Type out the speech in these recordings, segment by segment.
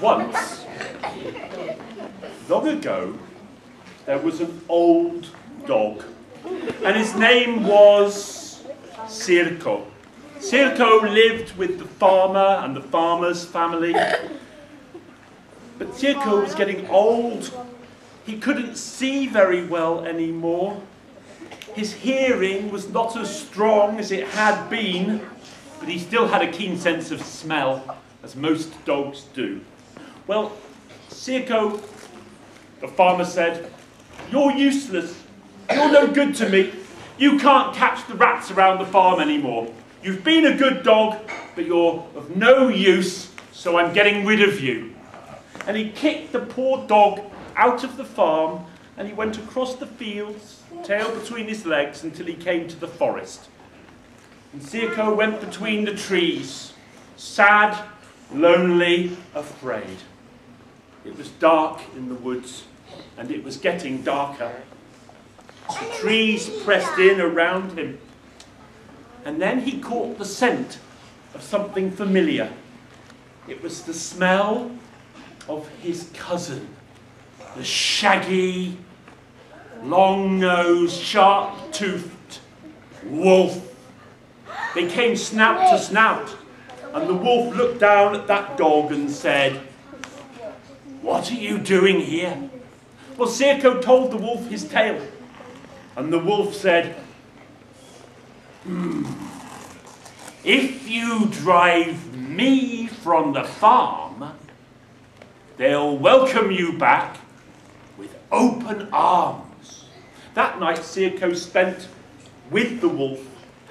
Once, long ago, there was an old dog, and his name was Sirko. Sirko lived with the farmer and the farmer's family. But Sirko was getting old. He couldn't see very well anymore. His hearing was not as strong as it had been, but he still had a keen sense of smell, as most dogs do. Well, Sirko, the farmer said, you're useless. You're no good to me. You can't catch the rats around the farm anymore. You've been a good dog, but you're of no use, so I'm getting rid of you. And he kicked the poor dog out of the farm, and he went across the fields tail between his legs until he came to the forest. And Sirko went between the trees, sad, lonely, afraid. It was dark in the woods, and it was getting darker. The trees pressed in around him. And then he caught the scent of something familiar. It was the smell of his cousin, the shaggy, long-nosed, sharp-toothed wolf. They came snout to snout, and the wolf looked down at that dog and said, What are you doing here? Well, Sirko told the wolf his tale, and the wolf said, hmm, If you drive me from the farm, they'll welcome you back with open arms. That night, Sirko spent with the wolf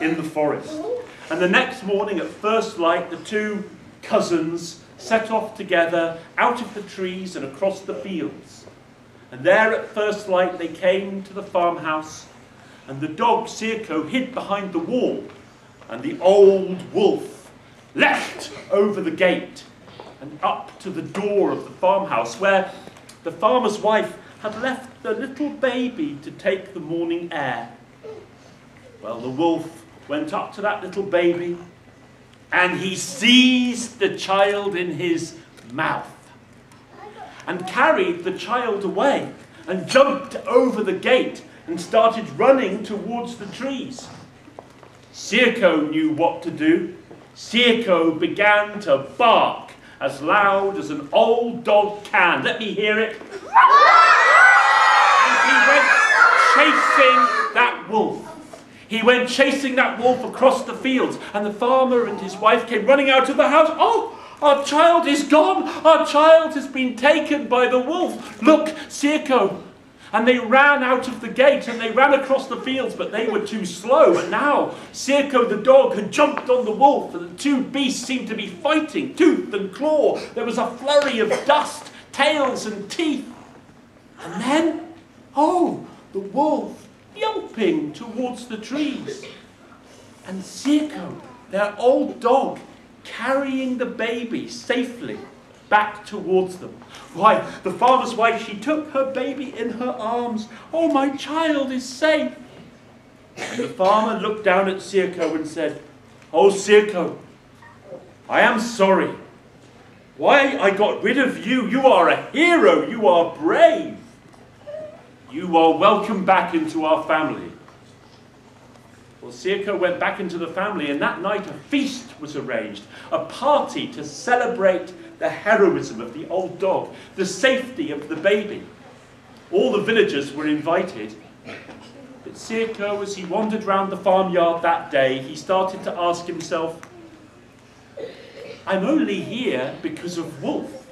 in the forest. And the next morning, at first light, the two cousins set off together out of the trees and across the fields. And there, at first light, they came to the farmhouse, and the dog Sirko hid behind the wall, and the old wolf leapt over the gate and up to the door of the farmhouse, where the farmer's wife had left the little baby to take the morning air. Well, the wolf went up to that little baby and he seized the child in his mouth and carried the child away and jumped over the gate and started running towards the trees. Sirko knew what to do. Sirko began to bark as loud as an old dog can. Let me hear it And he went chasing that wolf. He went chasing that wolf across the fields, and the farmer and his wife came running out of the house. Oh, our child is gone. Our child has been taken by the wolf. Look, Sirko. And they ran out of the gate and they ran across the fields, but they were too slow. And now Sirko the dog had jumped on the wolf, and the two beasts seemed to be fighting, tooth and claw. There was a flurry of dust, tails, and teeth. And then, oh, the wolf yelping towards the trees. And Sirko, their old dog, carrying the baby safely back towards them. Why, the farmer's wife, she took her baby in her arms. Oh, my child is safe. And the farmer looked down at Sirko and said, Oh, Sirko, I am sorry. Why I got rid of you? You are a hero. You are brave. You are welcome back into our family. Well, Sirko went back into the family, and that night a feast was arranged, a party to celebrate the heroism of the old dog, the safety of the baby. All the villagers were invited. But Sirko, as he wandered round the farmyard that day, he started to ask himself, I'm only here because of Wolf.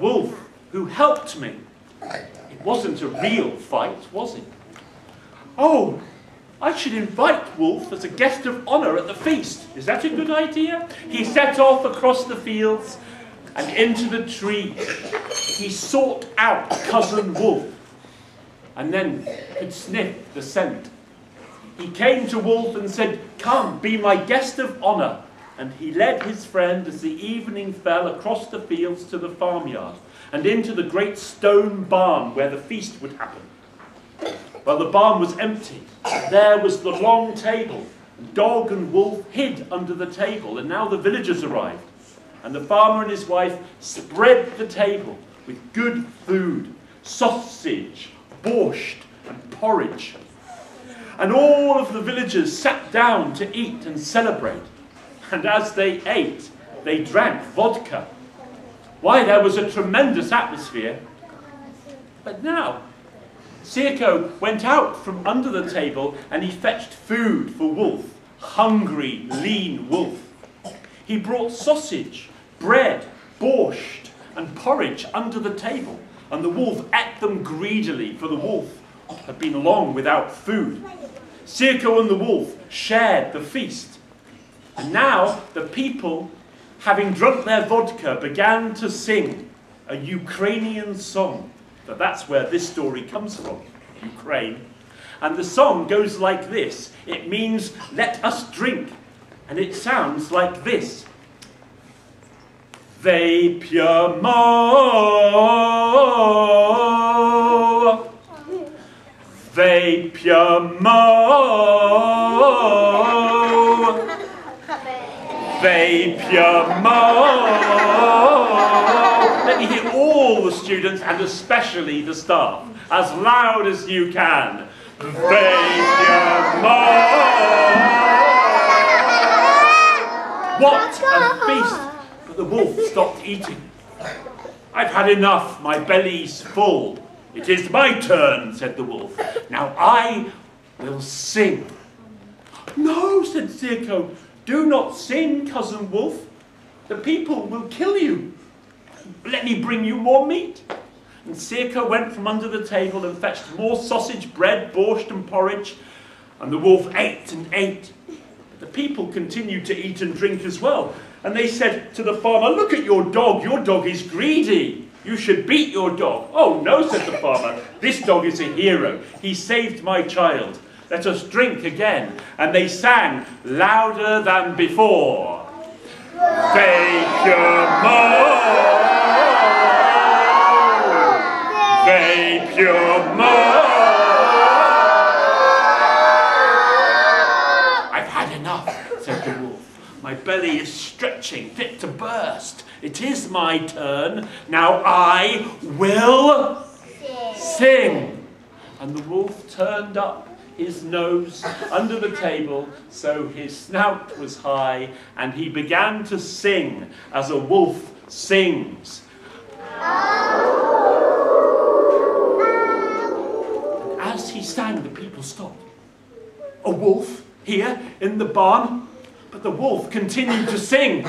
Wolf, who helped me wasn't a real fight, was it? Oh, I should invite Wolf as a guest of honour at the feast. Is that a good idea? He set off across the fields and into the trees. He sought out Cousin Wolf and then could sniff the scent. He came to Wolf and said, Come, be my guest of honour. And he led his friend as the evening fell across the fields to the farmyard and into the great stone barn where the feast would happen. Well, the barn was empty. There was the long table. Dog and wolf hid under the table, and now the villagers arrived. And the farmer and his wife spread the table with good food, sausage, borscht, and porridge. And all of the villagers sat down to eat and celebrate. And as they ate, they drank vodka. Why, there was a tremendous atmosphere. But now, Sirko went out from under the table and he fetched food for Wolf, hungry, lean Wolf. He brought sausage, bread, borscht, and porridge under the table, and the wolf ate them greedily, for the wolf had been long without food. Sirko and the wolf shared the feast. And now the people, having drunk their vodka, began to sing a Ukrainian song. But that's where this story comes from, Ukraine. And the song goes like this. It means, let us drink. And it sounds like this. Vapor mo. Vapor mo. Let me hear all the students and especially the staff as loud as you can. Vapor mo. What a feast! But the wolf stopped eating. I've had enough, my belly's full. It is my turn, said the wolf. Now I will sing. No, said Sirko, do not sin, cousin wolf. The people will kill you. Let me bring you more meat. And Sirko went from under the table and fetched more sausage, bread, borscht, and porridge. And the wolf ate and ate. But The people continued to eat and drink as well. And they said to the farmer, Look at your dog, your dog is greedy. You should beat your dog. Oh, no, said the farmer. This dog is a hero. He saved my child. Let us drink again. And they sang louder than before. Take your mo. Vape your mo. I've had enough, said the wolf. My belly is stretching, fit to burst. It is my turn. Now I will sing. And the wolf turned up his nose under the table so his snout was high, and he began to sing as a wolf sings. As he sang, the people stopped. A wolf here in the barn? But the wolf continued to sing.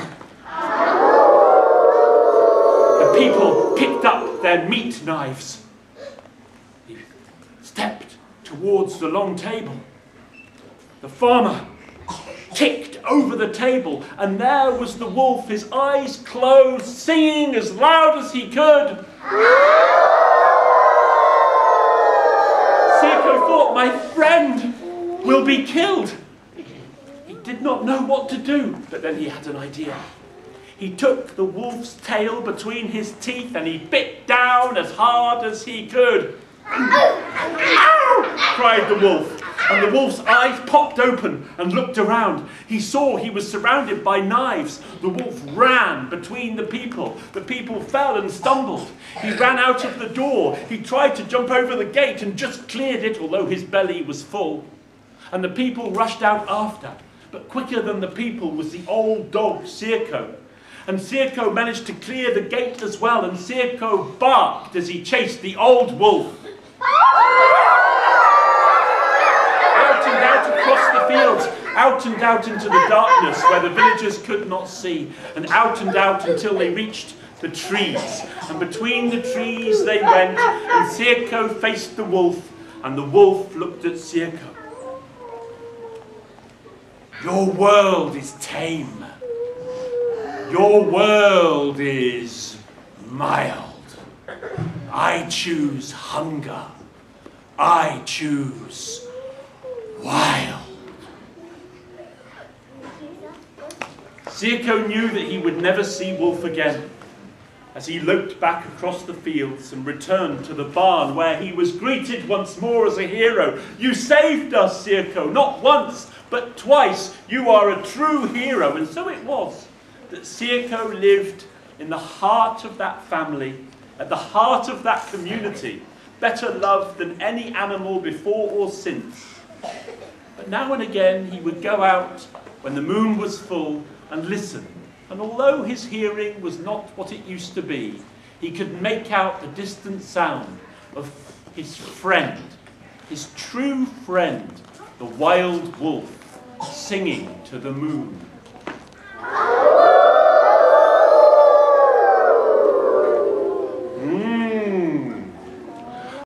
The people picked up their meat knives. Towards the long table. The farmer kicked over the table, and there was the wolf, his eyes closed, singing as loud as he could. Sirko thought, my friend will be killed. He did not know what to do, but then he had an idea. He took the wolf's tail between his teeth and he bit down as hard as he could. Cried the wolf. And the wolf's eyes popped open and looked around. He saw he was surrounded by knives. The wolf ran between the people. The people fell and stumbled. He ran out of the door. He tried to jump over the gate and just cleared it, although his belly was full. And the people rushed out after. But quicker than the people was the old dog, Sirko. And Sirko managed to clear the gate as well, and Sirko barked as he chased the old wolf. Out and out across the fields, out and out into the darkness where the villagers could not see, and out and out until they reached the trees. And between the trees they went, and Sirko faced the wolf, and the wolf looked at Sirko. Your world is tame. Your world is mild. I choose hunger. I choose wild. Sirko knew that he would never see Wolf again as he looked back across the fields and returned to the barn where he was greeted once more as a hero. You saved us, Sirko, not once, but twice. You are a true hero, and so it was. that Sirko lived in the heart of that family, at the heart of that community, better loved than any animal before or since. But now and again he would go out when the moon was full and listen, and although his hearing was not what it used to be, he could make out the distant sound of his friend, his true friend, the wild wolf, singing to the moon.